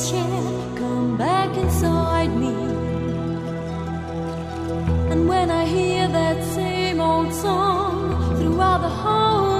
this come back inside me. And when I hear that same old song throughout the whole